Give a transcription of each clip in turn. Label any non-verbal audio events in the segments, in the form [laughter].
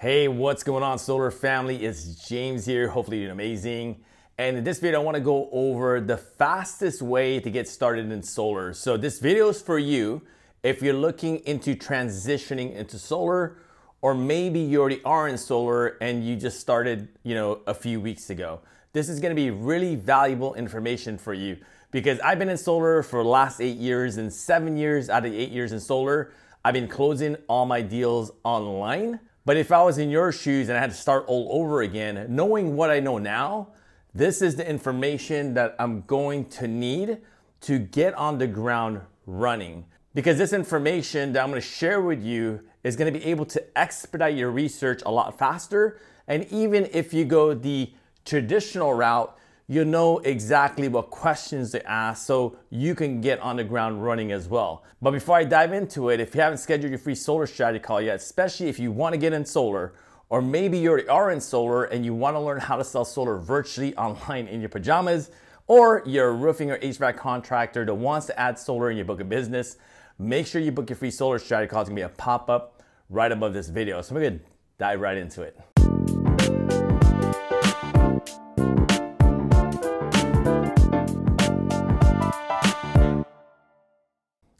Hey, what's going on, solar family? It's James here. Hopefully, you're doing amazing. And in this video, I want to go over the fastest way to get started in solar. So, this video is for you if you're looking into transitioning into solar, or maybe you already are in solar and you just started, you know, a few weeks ago. This is going to be really valuable information for you because I've been in solar for the last eight years, and seven years out of eight years in solar, I've been closing all my deals online. But if I was in your shoes and I had to start all over again, knowing what I know now, this is the information that I'm going to need to get on the ground running. Because this information that I'm gonna share with you is gonna be able to expedite your research a lot faster. And even if you go the traditional route, you know exactly what questions to ask so you can get on the ground running as well. But before I dive into it, if you haven't scheduled your free solar strategy call yet, especially if you want to get in solar, or maybe you already are in solar and you want to learn how to sell solar virtually online in your pajamas, or you're a roofing or HVAC contractor that wants to add solar in your book of business, make sure you book your free solar strategy call. It's gonna be a pop up right above this video. So I'm gonna dive right into it.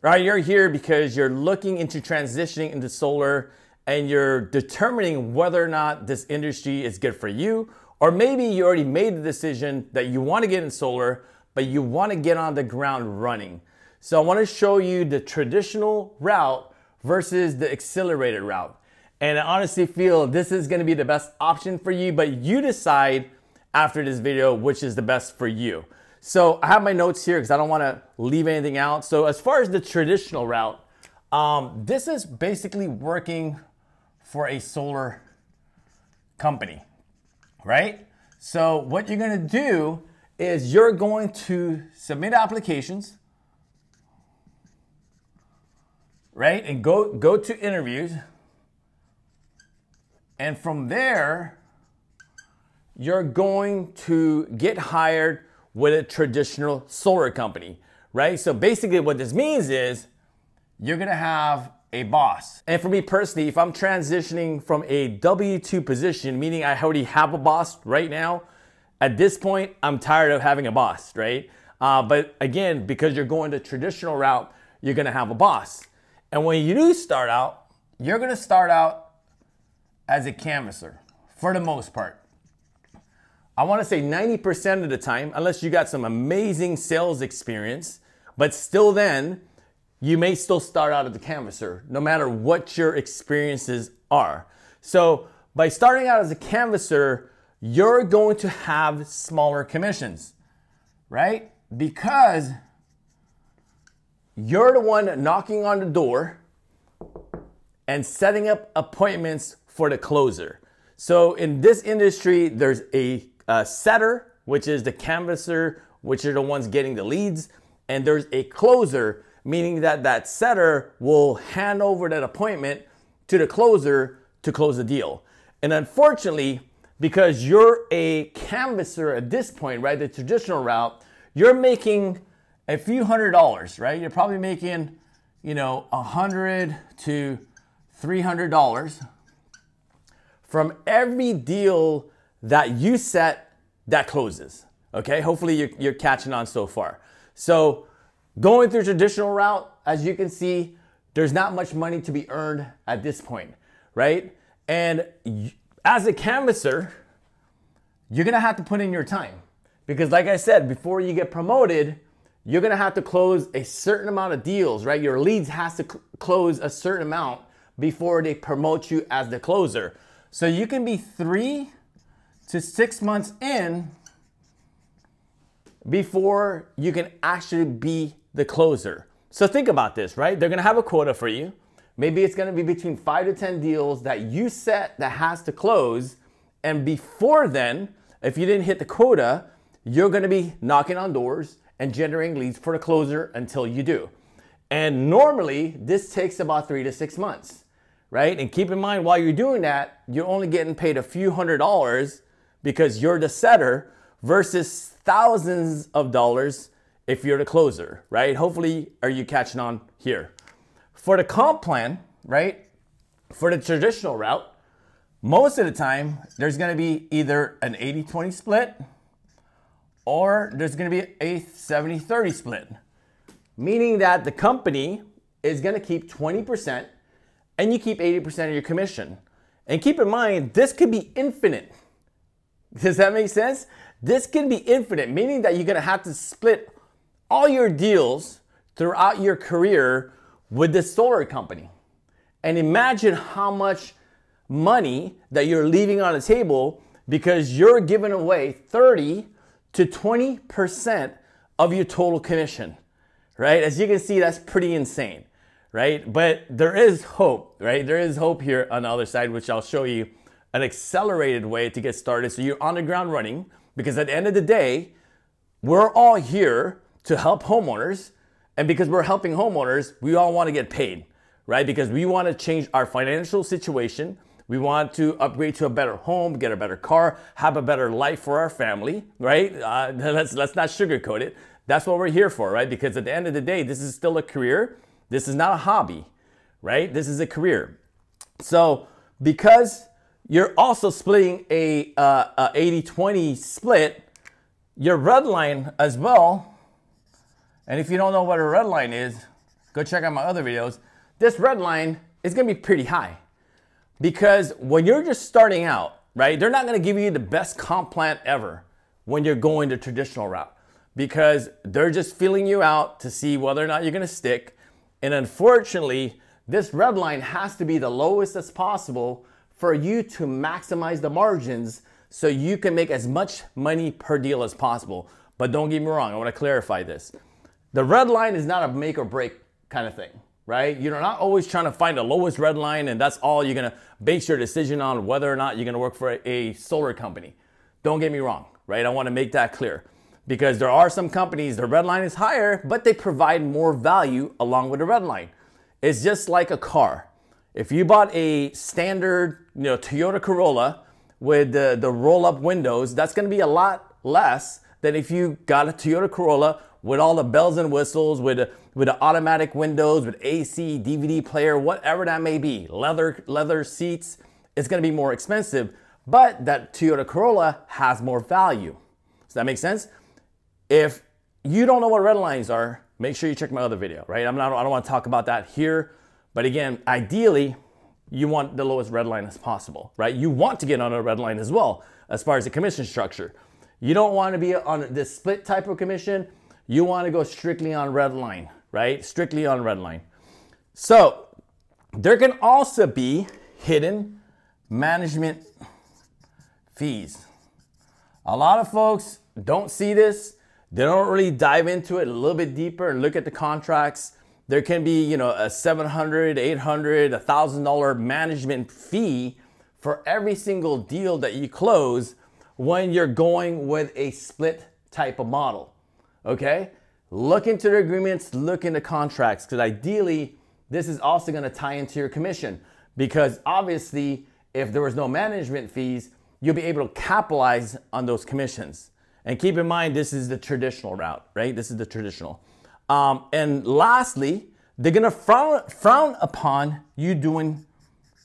Right, you're here because you're looking into transitioning into solar and you're determining whether or not this industry is good for you, or maybe you already made the decision that you want to get in solar, but you want to get on the ground running. So I want to show you the traditional route versus the accelerated route. And I honestly feel this is going to be the best option for you, but you decide after this video which is the best for you. So I have my notes here because I don't want to leave anything out. So as far as the traditional route, um, this is basically working for a solar company, right? So what you're going to do is you're going to submit applications, right? And go go to interviews. And from there, you're going to get hired with a traditional solar company, right? So basically, what this means is you're gonna have a boss. And for me personally, if I'm transitioning from a W 2 position, meaning I already have a boss right now, at this point, I'm tired of having a boss, right? Uh, but again, because you're going the traditional route, you're gonna have a boss. And when you do start out, you're gonna start out as a canvasser for the most part. I want to say 90% of the time, unless you got some amazing sales experience, but still then, you may still start out as a canvasser, no matter what your experiences are. So by starting out as a canvasser, you're going to have smaller commissions, right? Because you're the one knocking on the door and setting up appointments for the closer. So in this industry, there's a a setter, which is the canvasser, which are the ones getting the leads, and there's a closer, meaning that that setter will hand over that appointment to the closer to close the deal. And unfortunately, because you're a canvasser at this point, right, the traditional route, you're making a few hundred dollars, right? You're probably making, you know, a hundred to three hundred dollars from every deal that you set that closes. Okay, hopefully you're, you're catching on so far. So going through traditional route, as you can see, there's not much money to be earned at this point, right? And as a canvasser, you're gonna have to put in your time because, like I said, before you get promoted, you're gonna have to close a certain amount of deals, right? Your leads has to cl- close a certain amount before they promote you as the closer. So you can be three to six months in before you can actually be the closer. So think about this, right? They're gonna have a quota for you. Maybe it's gonna be between five to 10 deals that you set that has to close. And before then, if you didn't hit the quota, you're gonna be knocking on doors and generating leads for the closer until you do. And normally, this takes about three to six months, right? And keep in mind, while you're doing that, you're only getting paid a few hundred dollars because you're the setter versus thousands of dollars if you're the closer, right? Hopefully, are you catching on here? For the comp plan, right? For the traditional route, most of the time, there's gonna be either an 80 20 split or there's gonna be a 70 30 split, meaning that the company is gonna keep 20% and you keep 80% of your commission. And keep in mind, this could be infinite. [laughs] Does that make sense? This can be infinite, meaning that you're gonna have to split all your deals throughout your career with the solar company. And imagine how much money that you're leaving on the table because you're giving away 30 to 20% of your total commission, right? As you can see, that's pretty insane, right? But there is hope, right? There is hope here on the other side, which I'll show you an accelerated way to get started so you're on the ground running because at the end of the day, we're all here to help homeowners. And because we're helping homeowners, we all want to get paid, right? Because we want to change our financial situation. We want to upgrade to a better home, get a better car, have a better life for our family, right? Uh, [laughs] let's, let's not sugarcoat it. That's what we're here for, right? Because at the end of the day, this is still a career. This is not a hobby, right? This is a career. So, because you're also splitting a, uh, a 80-20 split, your red line as well. And if you don't know what a red line is, go check out my other videos. This red line is gonna be pretty high because when you're just starting out, right, they're not gonna give you the best comp plan ever when you're going the traditional route because they're just feeling you out to see whether or not you're gonna stick. And unfortunately, this red line has to be the lowest as possible for you to maximize the margins so you can make as much money per deal as possible. But don't get me wrong, I wanna clarify this. The red line is not a make or break kind of thing, right? You're not always trying to find the lowest red line and that's all you're gonna base your decision on whether or not you're gonna work for a, solar company. Don't get me wrong, right? I wanna make that clear because there are some companies, the red line is higher, but they provide more value along with the red line. It's just like a car. If you bought a standard, you know, Toyota Corolla with the, the roll-up windows, that's gonna be a lot less than if you got a Toyota Corolla with all the bells and whistles, with with the automatic windows, with AC, DVD player, whatever that may be, leather leather seats. It's gonna be more expensive, but that Toyota Corolla has more value. Does that make sense? If you don't know what red lines are, make sure you check my other video, right? I'm not, I don't want to talk about that here. But again, ideally, you want the lowest red line as possible, right? You want to get on a red line as well, as far as the commission structure. You don't want to be on this split type of commission. You want to go strictly on red line, right? Strictly on red line. So there can also be hidden management fees. A lot of folks don't see this. They don't really dive into it a little bit deeper and look at the contracts there can be, you know, a 700, 800, a $1,000 management fee for every single deal that you close when you're going with a split type of model. Okay? Look into the agreements, look into contracts, because ideally, this is also going to tie into your commission. Because obviously, if there was no management fees, you'll be able to capitalize on those commissions. And keep in mind, this is the traditional route, right? This is the traditional. Um, and lastly, they're gonna frown, frown upon you doing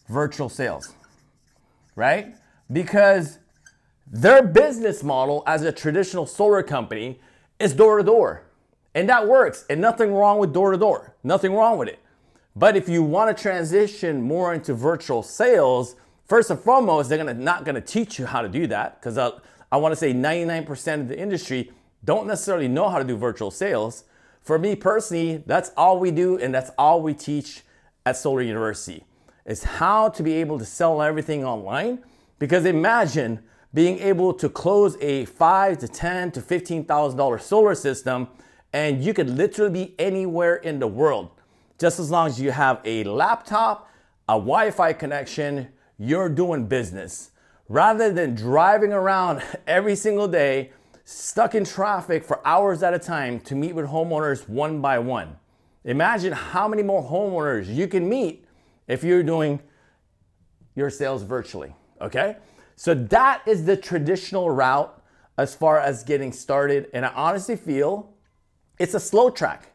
virtual sales, right? Because their business model as a traditional solar company is door to door. And that works. And nothing wrong with door to door. Nothing wrong with it. But if you want to transition more into virtual sales, first and foremost, they're gonna not gonna teach you how to do that because I, I want to say 99% of the industry don't necessarily know how to do virtual sales. For me personally, that's all we do and that's all we teach at Solar University is how to be able to sell everything online. Because imagine being able to close a five to ten to fifteen thousand dollar solar system, and you could literally be anywhere in the world, just as long as you have a laptop, a Wi-Fi connection, you're doing business. Rather than driving around [laughs] every single day stuck in traffic for hours at a time to meet with homeowners one by one. Imagine how many more homeowners you can meet if you're doing your sales virtually, okay? So that is the traditional route as far as getting started. And I honestly feel it's a slow track.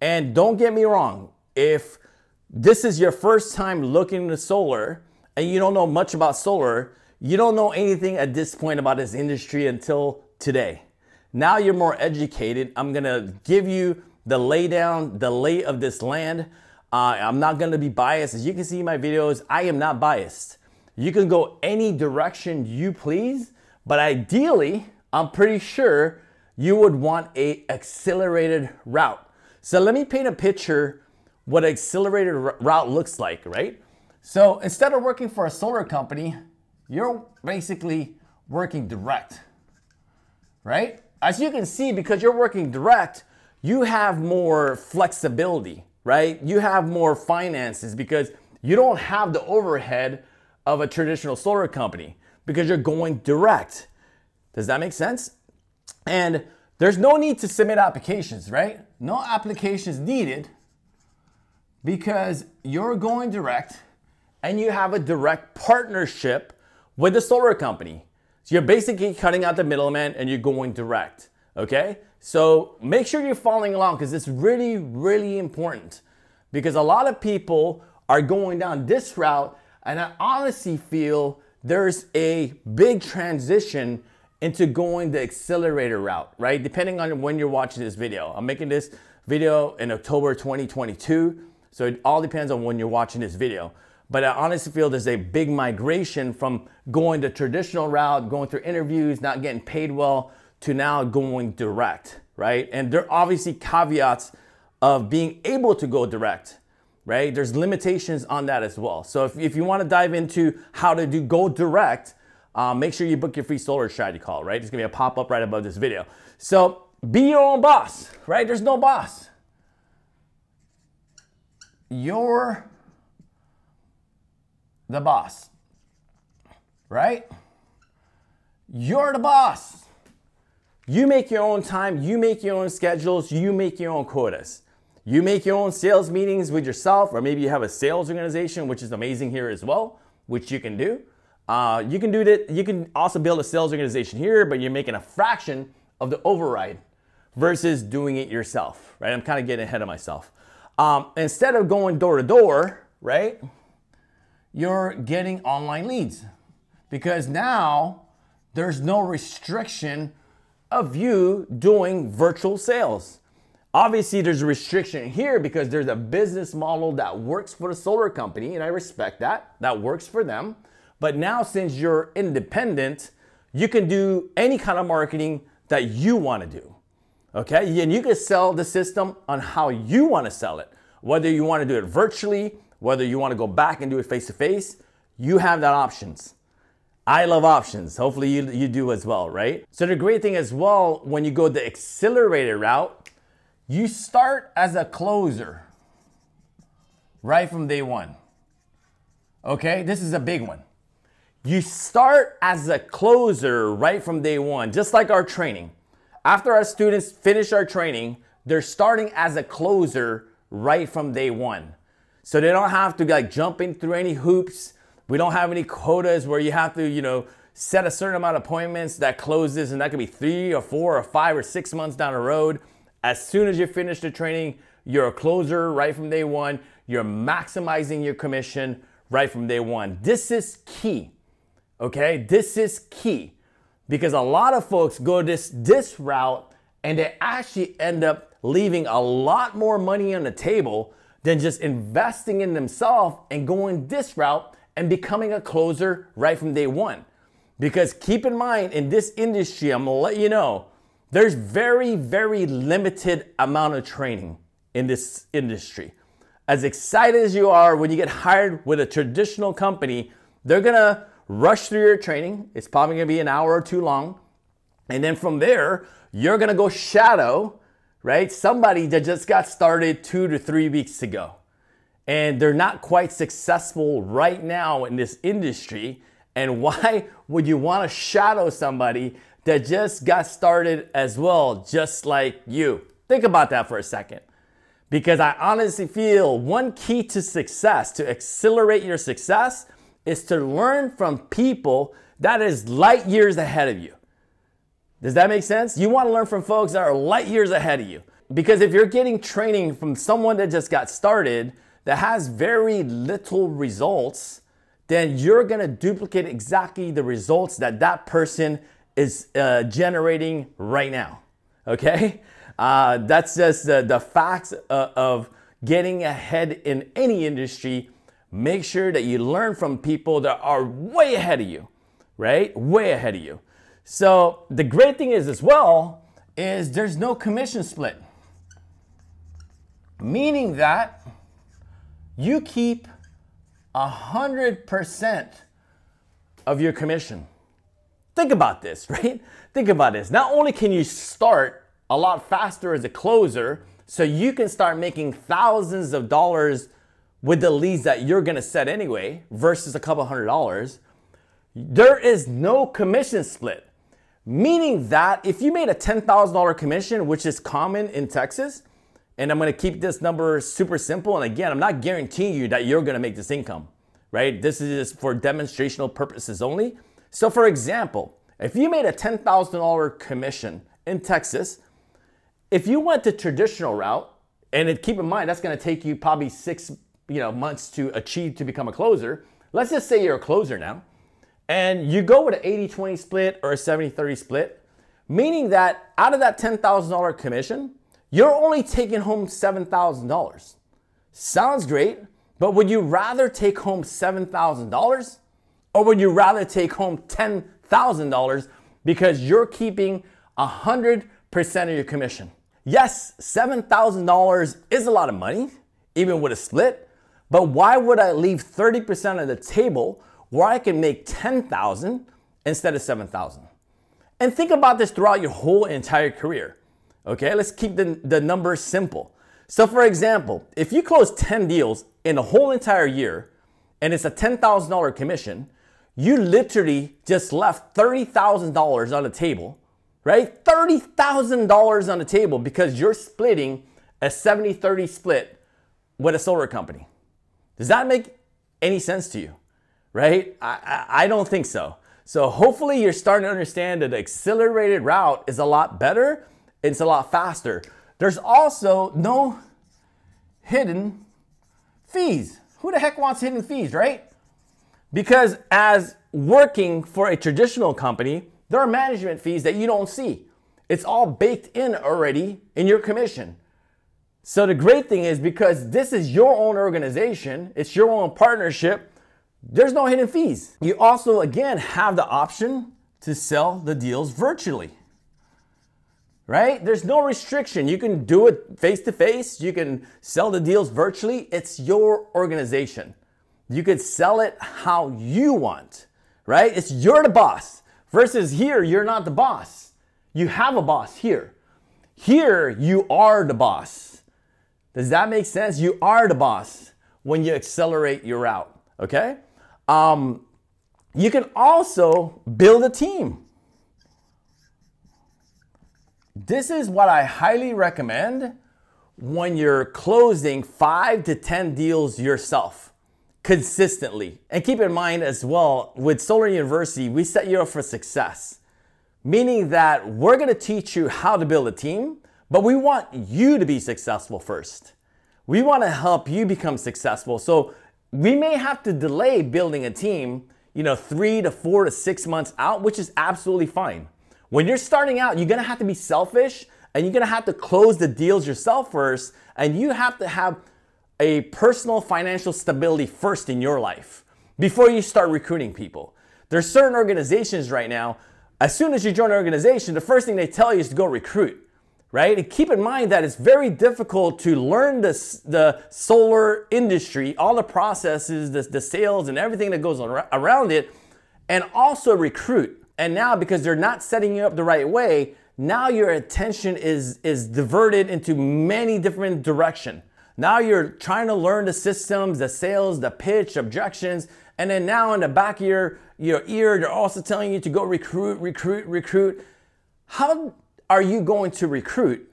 And don't get me wrong, if this is your first time looking into solar and you don't know much about solar, you don't know anything at this point about this industry until today. Now you're more educated. I'm gonna give you the lay down, the lay of this land. Uh, I'm not gonna be biased. As you can see in my videos, I am not biased. You can go any direction you please, but ideally, I'm pretty sure you would want a accelerated route. So let me paint a picture what an accelerated route looks like, right? So instead of working for a solar company, you're basically working direct, right? As you can see, because you're working direct, you have more flexibility, right? You have more finances because you don't have the overhead of a traditional solar company because you're going direct. Does that make sense? And there's no need to submit applications, right? No applications needed because you're going direct and you have a direct partnership with the solar company. So you're basically cutting out the middleman and you're going direct, okay? So make sure you're following along because it's really, really important because a lot of people are going down this route and I honestly feel there's a big transition into going the accelerator route, right? Depending on when you're watching this video. I'm making this video in October 2022, so it all depends on when you're watching this video. But I honestly feel there's a big migration from going the traditional route, going through interviews, not getting paid well, to now going direct, right? And there are obviously caveats of being able to go direct, right? There's limitations on that as well. So if, if you want to dive into how to do go direct, um, make sure you book your free solar strategy call, right? It's gonna be a pop up right above this video. So be your own boss, right? There's no boss. You're the boss, right? You're the boss. You make your own time, you make your own schedules, you make your own quotas. You make your own sales meetings with yourself, or maybe you have a sales organization, which is amazing here as well, which you can do. Uh, you can do that. You can also build a sales organization here, but you're making a fraction of the override versus doing it yourself, right? I'm kind of getting ahead of myself. Um, instead of going door to door, right? You're getting online leads because now there's no restriction of you doing virtual sales. Obviously, there's a restriction here because there's a business model that works for the solar company, and I respect that. That works for them. But now, since you're independent, you can do any kind of marketing that you want to do. Okay? And you can sell the system on how you want to sell it. Whether you want to do it virtually, whether you want to go back and do it face to face, you have that options. I love options. Hopefully you, you do as well, right? So the great thing as well, when you go the accelerated route, you start as a closer right from day one. Okay, this is a big one. You start as a closer right from day one, just like our training. After our students finish our training, they're starting as a closer right from day one. So they don't have to like jumping through any hoops. We don't have any quotas where you have to, you know, set a certain amount of appointments that closes and that could be three or four or five or six months down the road. As soon as you finish the training, you're a closer right from day one. You're maximizing your commission right from day one. This is key. Okay, this is key because a lot of folks go this this route and they actually end up leaving a lot more money on the table than just investing in themselves and going this route and becoming a closer right from day one. Because keep in mind, in this industry, I'm gonna let you know, there's very, very limited amount of training in this industry. As excited as you are when you get hired with a traditional company, they're gonna rush through your training. It's probably gonna be an hour or two long. And then from there, you're gonna go shadow, right? Somebody that just got started two to three weeks ago. And they're not quite successful right now in this industry. And [laughs] why would you wanna shadow somebody that just got started as well, just like you? Think about that for a second. Because I honestly feel one key to success, to accelerate your success, is to learn from people that is light years ahead of you. Does that make sense? You want to learn from folks that are light years ahead of you. Because if you're getting training from someone that just got started, that has very little results, then you're gonna duplicate exactly the results that that person is uh, generating right now. Okay? Uh, that's just the, the facts uh, of getting ahead in any industry. Make sure that you learn from people that are way ahead of you, right? Way ahead of you. So the great thing is as well is there's no commission split. Meaning that you keep 100% of your commission. Think about this, [laughs] right? Think about this. Not only can you start a lot faster as a closer, so you can start making thousands of dollars with the leads that you're gonna set anyway versus a couple hundred dollars. There is no commission split, meaning that if you made a $10,000 commission, which is common in Texas, and I'm gonna keep this number super simple. And again, I'm not guaranteeing you that you're gonna make this income, right? This is for demonstrational purposes only. So, for example, if you made a $10,000 commission in Texas, if you went the traditional route, and it, keep in mind that's gonna take you probably six you know, months to achieve to become a closer, let's just say you're a closer now, and you go with an 80 20 split or a 70 30 split, meaning that out of that $10,000 commission, you're only taking home $7,000. Sounds great, but would you rather take home $7,000 or would you rather take home $10,000 because you're keeping 100% of your commission? Yes, $7,000 is a lot of money, even with a split, but why would I leave 30% of the table where I can make 10,000 instead of 7,000? And think about this throughout your whole entire career. Okay, let's keep the, the numbers simple. So, for example, if you close 10 deals in a whole entire year and it's a $10,000 commission, you literally just left $30,000 on the table, right? $30,000 on the table because you're splitting a 70 30 split with a solar company. Does that make any sense to you? Right? I, I, I don't think so. So, hopefully, you're starting to understand that accelerated route is a lot better it's a lot faster. There's also no hidden fees. Who the heck wants hidden fees, right? Because as working for a traditional company, there are management fees that you don't see. It's all baked in already in your commission. So the great thing is because this is your own organization, it's your own partnership, there's no hidden fees. You also, again, have the option to sell the deals virtually right? There's no restriction. You can do it face to face, you can sell the deals virtually. It's your organization. You could sell it how you want, right? It's you're the boss versus here, you're not the boss. You have a boss here. Here, you are the boss. Does that make sense? You are the boss when you accelerate your route, okay? Um, you can also build a team. This is what I highly recommend when you're closing five to 10 deals yourself consistently. And keep in mind as well, with Solar University, we set you up for success, meaning that we're gonna teach you how to build a team, but we want you to be successful first. We wanna help you become successful. So we may have to delay building a team, you know, three to four to six months out, which is absolutely fine. When you're starting out, you're gonna have to be selfish and you're gonna have to close the deals yourself first, and you have to have a personal financial stability first in your life before you start recruiting people. There's certain organizations right now, as soon as you join an organization, the first thing they tell you is to go recruit, right? And keep in mind that it's very difficult to learn this, the solar industry, all the processes, the, the sales, and everything that goes around it, and also recruit. And now because they're not setting you up the right way, now your attention is is diverted into many different direction. Now you're trying to learn the systems, the sales, the pitch, objections, and then now in the back of your, your ear, they're also telling you to go recruit, recruit, recruit. How are you going to recruit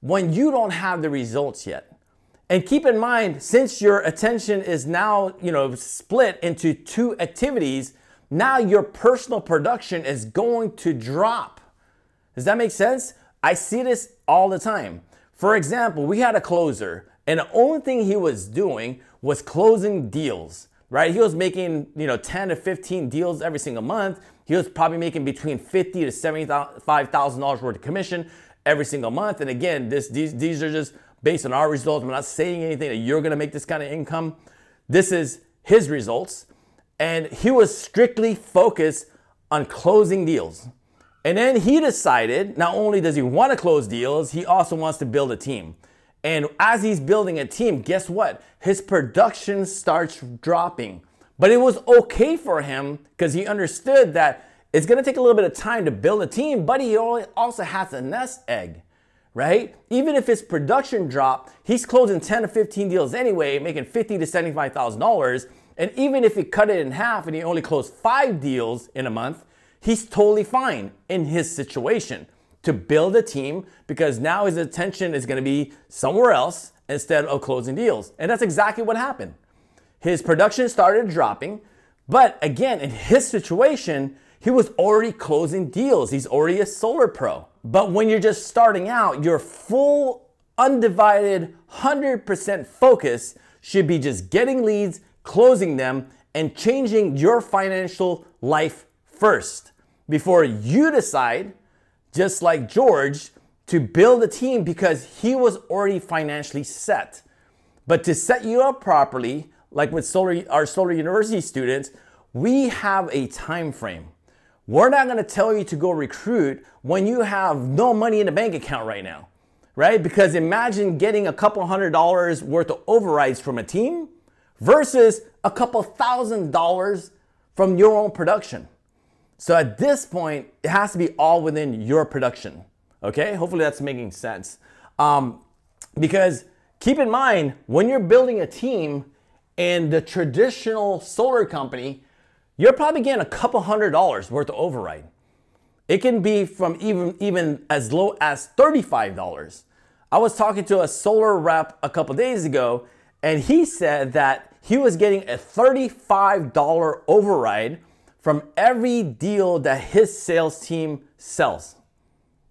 when you don't have the results yet? And keep in mind, since your attention is now, you know, split into two activities, now your personal production is going to drop. Does that make sense? I see this all the time. For example, we had a closer, and the only thing he was doing was closing deals. Right? He was making, you know, 10 to 15 deals every single month. He was probably making between 50 to $75,000 worth of commission every single month. And again, this these these are just based on our results. I'm not saying anything that you're going to make this kind of income. This is his results. And he was strictly focused on closing deals. And then he decided not only does he want to close deals, he also wants to build a team. And as he's building a team, guess what? His production starts dropping. But it was okay for him because he understood that it's going to take a little bit of time to build a team, but he also has a nest egg, right? Even if his production dropped, he's closing 10 to 15 deals anyway, making 50 to $75,000. And even if he cut it in half and he only closed five deals in a month, he's totally fine in his situation to build a team because now his attention is going to be somewhere else instead of closing deals. And that's exactly what happened. His production started dropping, but again, in his situation, he was already closing deals. He's already a solar pro. But when you're just starting out, your full, undivided, 100% focus should be just getting leads, closing them, and changing your financial life first before you decide, just like George, to build a team because he was already financially set. But to set you up properly, like with solar, our solar university students, we have a time frame. We're not going to tell you to go recruit when you have no money in the bank account right now, right? Because imagine getting a couple hundred dollars worth of overrides from a team versus a couple thousand dollars from your own production. So at this point, it has to be all within your production. Okay, hopefully that's making sense. Um, because keep in mind, when you're building a team in the traditional solar company, you're probably getting a couple hundred dollars worth of override. It can be from even, even as low as $35. I was talking to a solar rep a couple days ago, and he said that he was getting a $35 override from every deal that his sales team sells.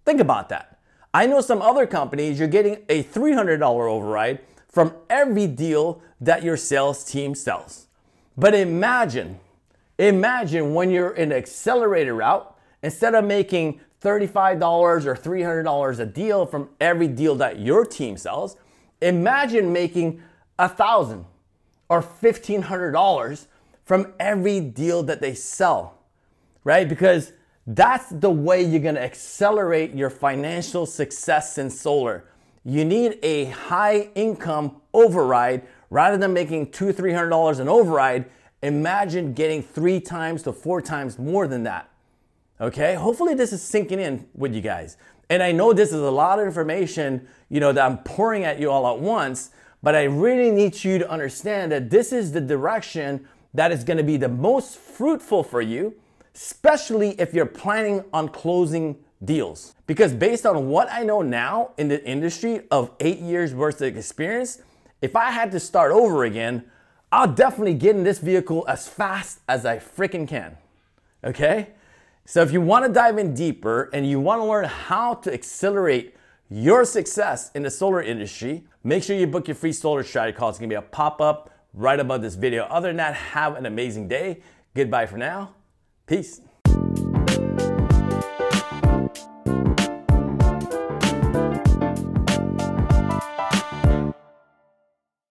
Think about that. I know some other companies, you're getting a $300 override from every deal that your sales team sells. But imagine, imagine when you're in an accelerator route, instead of making $35 or $300 a deal from every deal that your team sells, imagine making a 1,000 or $1,500 from every deal that they sell, right? Because that's the way you're gonna accelerate your financial success in solar. You need a high income override rather than making two, three hundred dollars an override. Imagine getting three times to four times more than that. Okay, hopefully this is sinking in with you guys. And I know this is a lot of information, you know, that I'm pouring at you all at once, but I really need you to understand that this is the direction that is going to be the most fruitful for you, especially if you're planning on closing deals. Because based on what I know now in the industry of eight years worth of experience, if I had to start over again, I'll definitely get in this vehicle as fast as I freaking can. Okay? So if you want to dive in deeper and you want to learn how to accelerate your success in the solar industry, make sure you book your free solar strategy call. It's going to be a pop up right above this video. Other than that, have an amazing day. Goodbye for now. Peace.